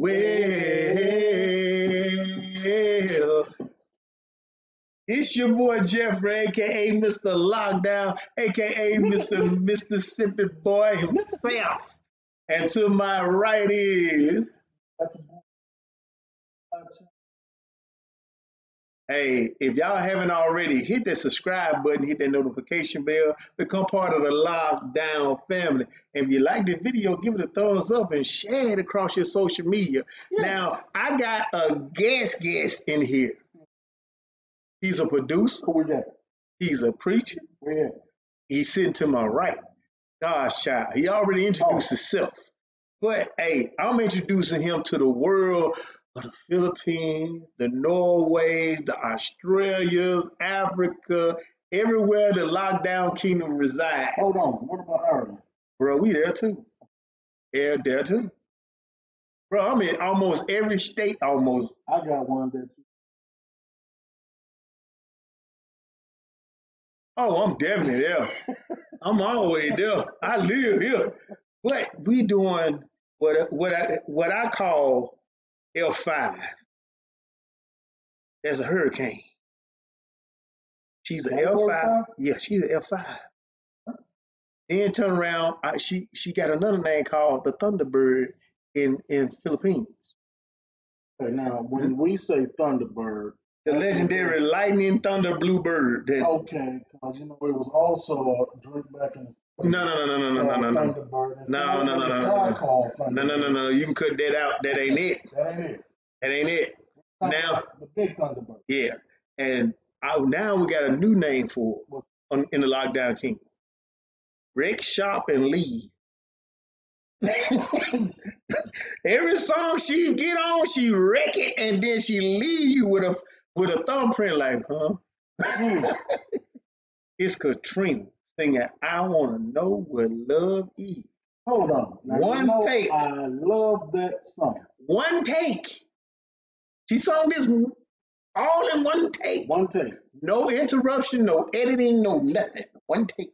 Well, it's your boy Jeffrey, aka Mr. Lockdown, aka Mr. Mississippi Boy himself. And to my right is. That's hey, if y'all haven't already, hit that subscribe button, hit that notification bell, become part of the Lockdown family. And if you like this video, give it a thumbs up and share it across your social media. Now, I got a guest guest in here. He's a producer, Who we got? he's a preacher, Where at? He's sitting to my right. God's child. He already introduced Oh. himself. But hey, I'm introducing him to the world of the Philippines, the Norways, the Australias, Africa, everywhere the lockdown kingdom resides. Hold on. What about Ireland? Bro, we there too. Yeah, there too. Bro, I'm in almost every state almost. I got one that you. Oh, I'm definitely there. I'm always there. I live here. But we doing what what I what I call L5. That's a hurricane. She's an a L5. L5? Yeah, she's an L5. Then turn around. I, she she got another name called the Thunderbird in in Philippines. Okay, now when we say Thunderbird, The legendary lightning thunder bluebird. That, okay, because you know it was also a drink back in the. No, no, no, no, no, no, no, no, no. No, no, no, no, no, no. No, no, no, no. You can cut that out. That ain't it. That ain't it. That ain't it. Talk Now- about the big Thunderbird. Yeah. And I, now we got a new name for it on, in the lockdown king. Rick Shop and Lee. Every song she get on, she wreck it, and then she leave you with a with a thumbprint like, huh? Mm. It's Katrina singing "I Want to Know What Love Is." Hold on. Now, One you know, take. I love that song. One take. She sung this all in one take. One take. No interruption, no editing, no nothing. One take.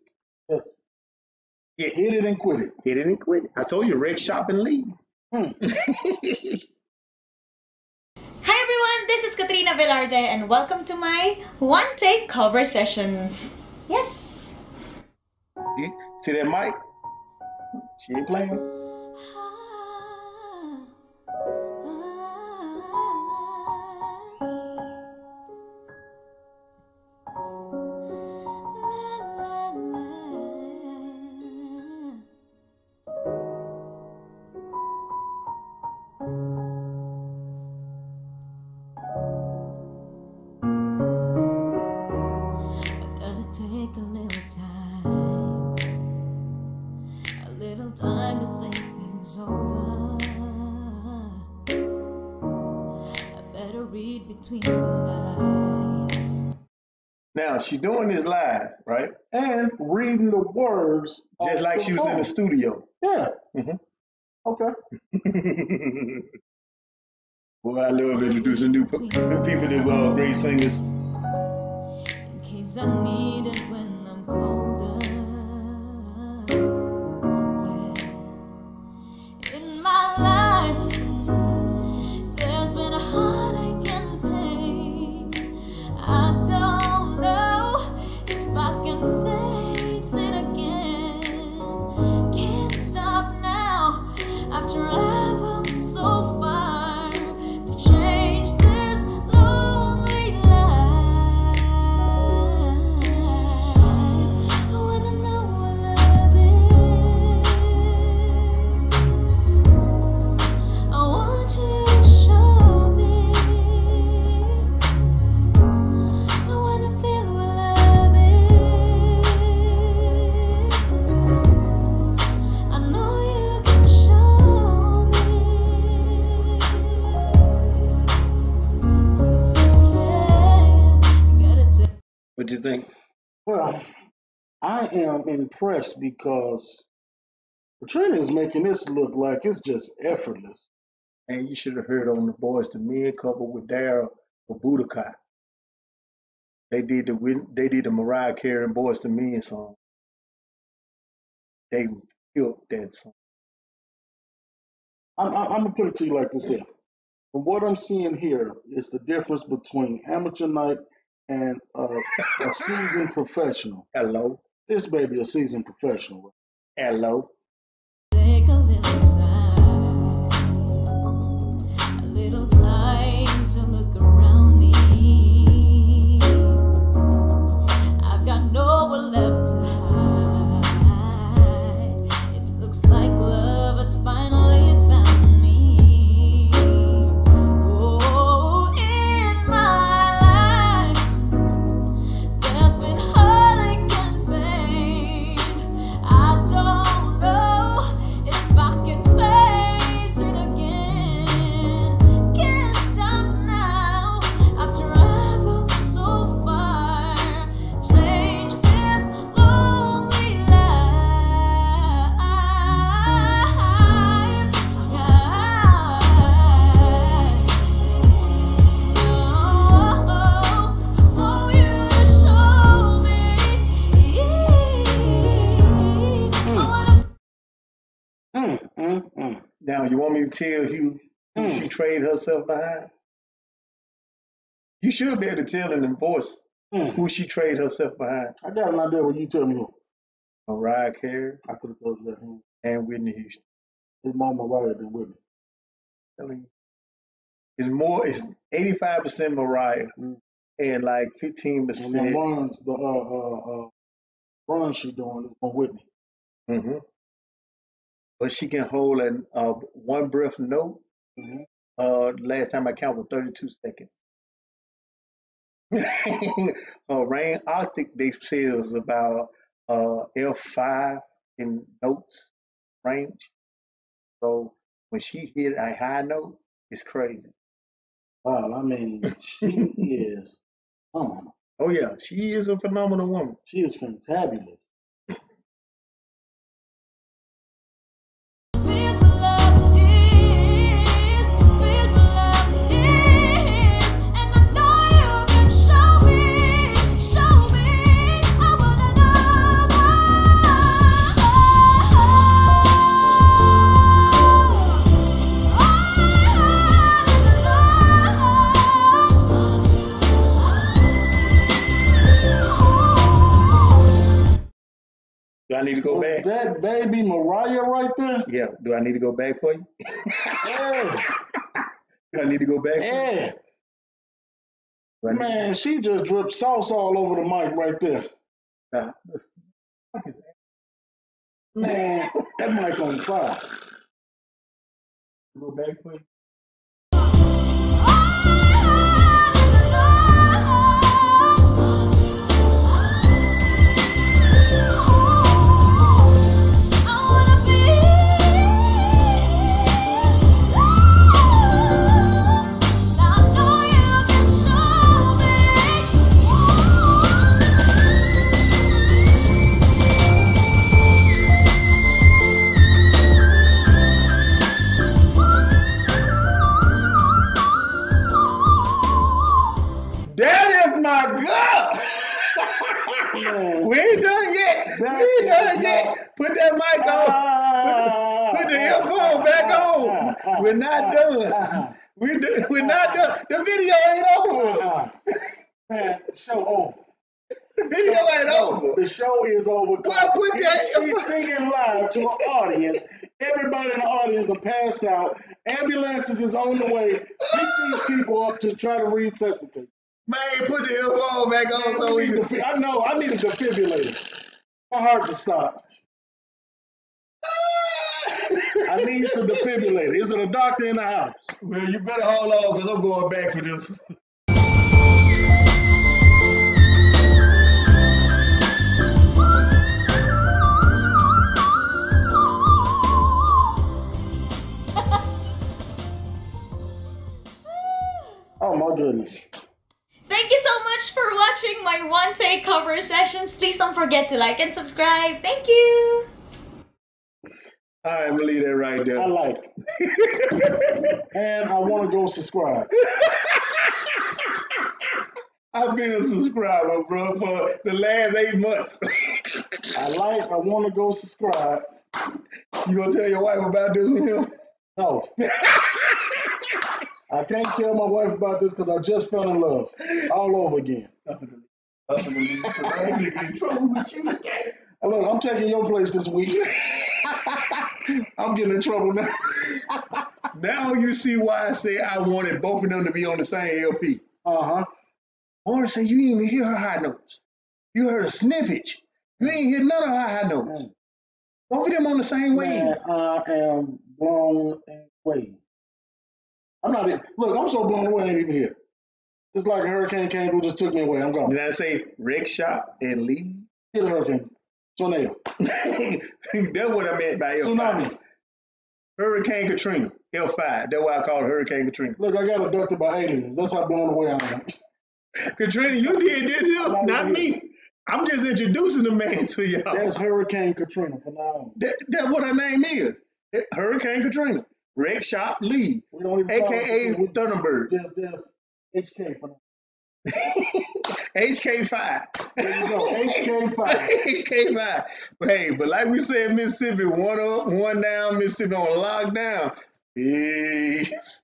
Just Yeah, hit it and quit it. hit it and quit it. I told you, Rick Shop and Lee. Hmm. Hi everyone, this is Katrina Velarde and welcome to my one take cover sessions. Yes. See that mic? She ain't playing. Better read between the lines. Now she doing this live, right? And reading the words. Just like she was in the studio. Yeah. Mhm. Okay. Boy, I love introducing new, new people to uh, great singers. In case I need it when am impressed because Katrina is making this look like it's just effortless. And you should have heard on the Boyz II Men couple with Daryl Budokai. They did the Whit- they did the Mariah Carey and Boyz II Men song. They killed that song. I'm, I'm, I'm gonna put it to you like this here. From what I'm seeing here is the difference between amateur night and uh, a seasoned professional. Hello. This baby a seasoned professional. Hello. Now, you want me to tell you who Hmm. she traded herself behind? You should be able to tell in the voice Mm. who she traded herself behind. I got an idea when you tell me who. Mariah Carey I could have told you that him. and Whitney Houston. His mama Mariah with me. telling you. It's more, it's 85% Mariah Mm. and like And the 15%. runs, the uh, uh, uh, run she doing is on Whitney. hmm But she can hold a, a one breath note. hmm Uh, last time I counted was 32 seconds. uh, Rain Arctic, they say is about uh, F5 in notes range. So when she hit a high note, it's crazy. Wow, I mean, she is, on, Oh yeah, she is a phenomenal woman. she is fantabulous. Do I need to go Was back? that baby Mariah right there? Yeah. Do I need to go back for you? Yeah, Do I need to go back? yeah. Man, she just dripped sauce all over the mic right there. Nah. Man, that mic on fire. Go back for you? Earphone back on. We're not done. We do, we're not done. The video ain't over. Man, show over. The video ain't over. The show is over. Well, put that- She's singing live to an audience. Everybody in the audience are passed out. Ambulances is on the way. Pick these people up to try to resuscitate. Man, put the earphone back on so we We can. defi- I know. I need a defibrillator. My heart to stop. I need some defibrillator. Is it a doctor in the house? well, you better hold on because I'm going back for this. Oh my goodness. Thank you so much for watching my one take cover sessions. Please don't forget to like and subscribe. Thank you. All right, I'm gonna leave that right there. I like it. And I want to go subscribe. I've been a subscriber, bro, for the last eight months. I like, I want to go subscribe. you gonna tell your wife about this with him? No. I can't tell my wife about this because I just fell in love all over again. Up in the, up in the league. 'cause I ain't gonna get in trouble with you. Hey, Look, I'm taking your place this week. I'm getting in trouble now. Now you see why I say I wanted both of them to be on the same LP. Uh huh. Warren said you didn't even hear her high notes. You heard a snippet. You ain't hear none of her high notes. Both of them on the same wave. Man, I am blown away. I'm not even, look, I'm so blown away, I ain't even here. It's like a hurricane came through, just took me away. I'm gone. Did I say Rick Shop and Lee? Hit a hurricane. Tornado. That's what I meant by L5. Tsunami. Hurricane Katrina. L5. That's why I call it Hurricane Katrina. Look, I got abducted by aliens. That's how blown away I am. Katrina, you did this here, Not not me. I'm just introducing the man to y'all. That's Hurricane Katrina for now on. That, that's what her name is. Hurricane Katrina. Rick Shop Lee, We don't even aka. Thunderbird. Just, just HK for now. HK5. There you go, HK5. HK5. But hey, but like we said, Mississippi, one up, one down, Mississippi on lockdown. Peace.